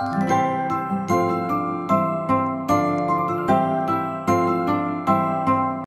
Bye.